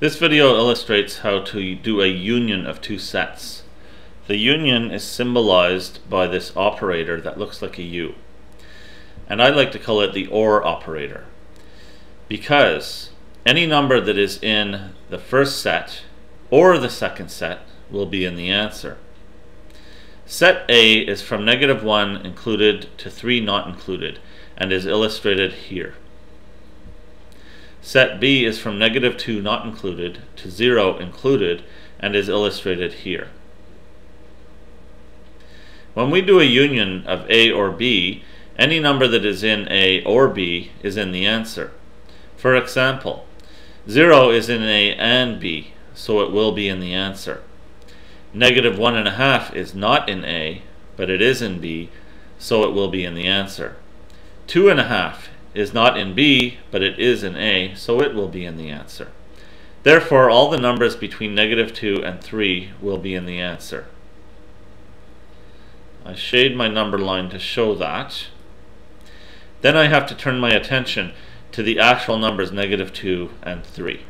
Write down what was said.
This video illustrates how to do a union of two sets. The union is symbolized by this operator that looks like a U. And I like to call it the OR operator. Because any number that is in the first set or the second set will be in the answer. Set A is from negative 1 included to 3 not included and is illustrated here. Set B is from negative 2 not included to 0 included and is illustrated here. When we do a union of A or B, any number that is in A or B is in the answer. For example, 0 is in A and B, so it will be in the answer. Negative 1.5 is not in A, but it is in B, so it will be in the answer. 2.5 is not in B, but it is in A, so it will be in the answer. Therefore, all the numbers between negative 2 and 3 will be in the answer. I shade my number line to show that. Then I have to turn my attention to the actual numbers negative 2 and 3.